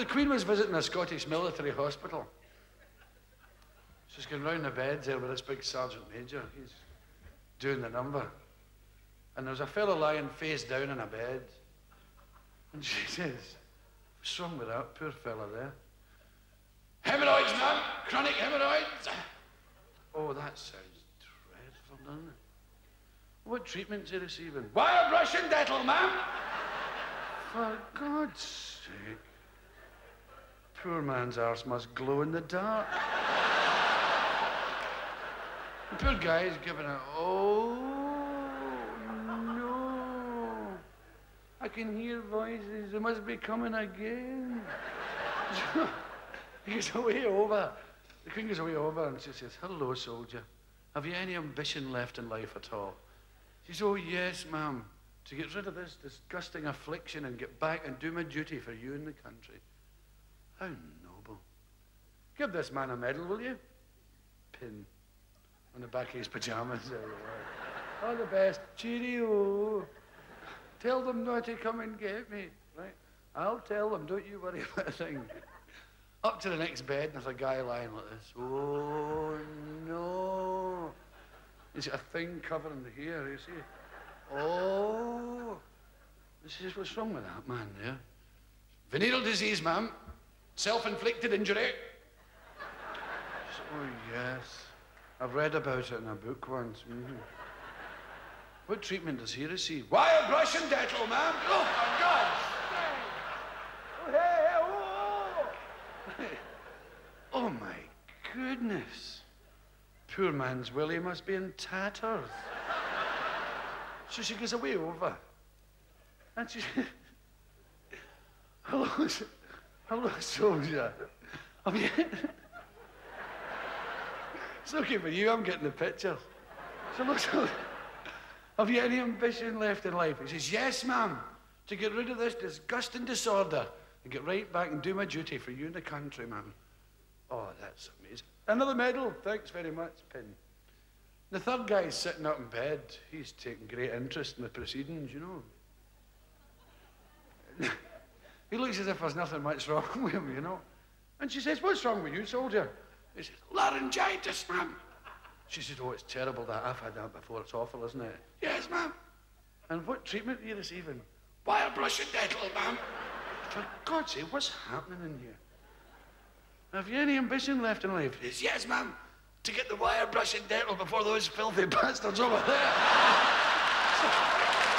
the Queen was visiting a Scottish military hospital. She's going round the beds there with this big sergeant major. He's doing the number. And there's a fellow lying face down in a bed. And she says, What's wrong with that poor fella there? Hemorrhoids, ma'am. Chronic hemorrhoids. Oh, that sounds dreadful, doesn't it? What treatment's he receiving? Wire brush and Dettol, ma'am. For God's sake. Poor man's arse must glow in the dark. the poor guy's giving a, oh, no. I can hear voices. They must be coming again. he goes away over. The queen goes away over and she says, hello, soldier. Have you any ambition left in life at all? She says, oh, yes, ma'am. To get rid of this disgusting affliction and get back and do my duty for you and the country. How noble. Give this man a medal, will you? Pin on the back of his pajamas. All the best. Cheerio. Tell them not to come and get me. Right? I'll tell them. Don't you worry about a thing. Up to the next bed, and there's a guy lying like this. Oh, no. He's got a thing covering the hair, you see. Oh. This is what's wrong with that man there. Venereal disease, ma'am. Self-inflicted injury. oh, yes. I've read about it in a book once. Mm -hmm. What treatment does he receive? Wire brush and Dettol, ma'am. Oh, for God's sake. Oh, hey, oh. oh, my goodness. Poor man's Willie must be in tatters. so she goes away over. And she... Hello, Hello, soldier. I'm mean, it's okay for you. I'm getting the picture. So look, soldier. Have you any ambition left in life? He says, Yes, ma'am. To get rid of this disgusting disorder and get right back and do my duty for you and the country, ma'am. Oh, that's amazing. Another medal. Thanks very much, Pin. The third guy's sitting up in bed. He's taking great interest in the proceedings, you know. He looks as if there's nothing much wrong with him, you know. And she says, What's wrong with you, soldier? He says, Laryngitis, ma'am. She says, Oh, it's terrible that. I've had that before. It's awful, isn't it? Yes, ma'am. And what treatment are you receiving? Wire brush Dettol, ma'am. For God's sake, what's happening in here? Have you any ambition left in life? Says, Yes, ma'am. To get the wire brush and Dettol before those filthy bastards over there.